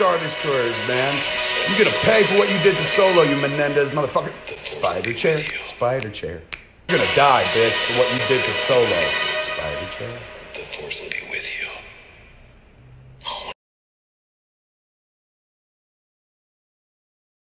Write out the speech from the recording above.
Star Destroyers, man. You're gonna pay for what you did to Solo, you Menendez motherfucker. Spider chair, spider chair. You're gonna die, bitch, for what you did to Solo. Spider chair. The force will be with you.